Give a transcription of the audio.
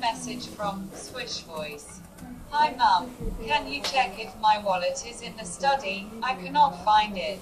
message from Swissvoice. Hi mum, can you check if my wallet is in the study? I cannot find it.